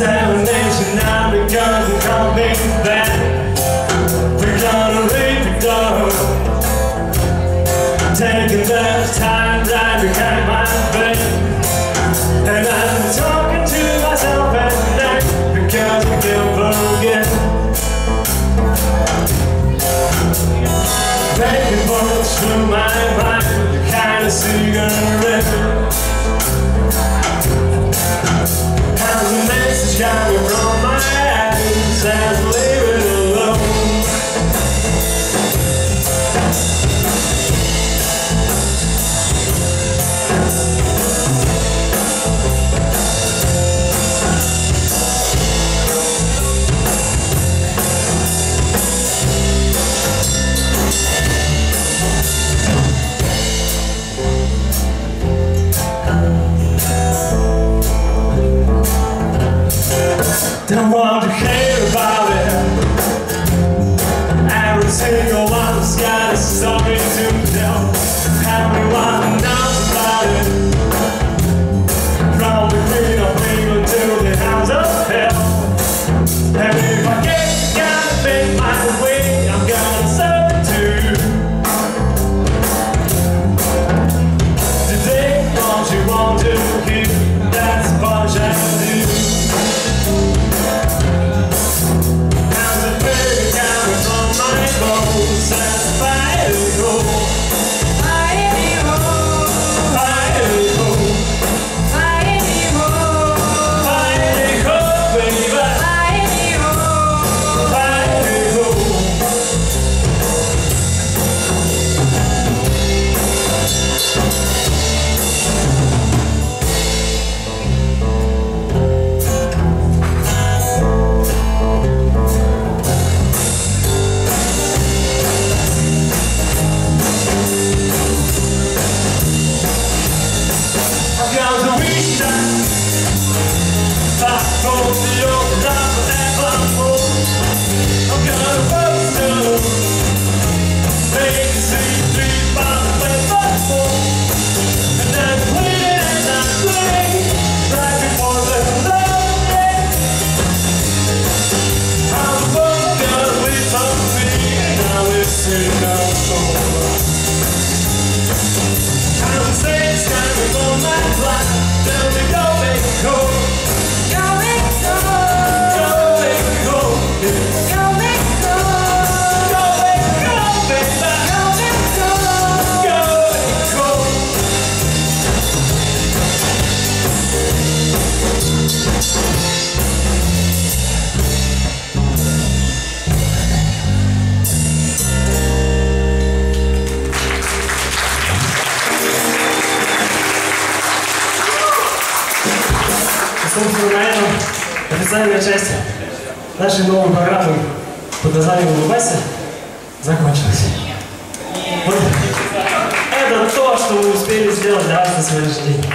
examination now because coming back. We're gonna leave the door. Taking the time right behind my back. And I'm talking to myself at night because we can't forget. Bullets through my mind with the kind of cigarette. Then what на официальная часть нашей новой программы под названием «Улыбайся» закончилась. Вот. Это то, что мы успели сделать для вас на сегодняшний день.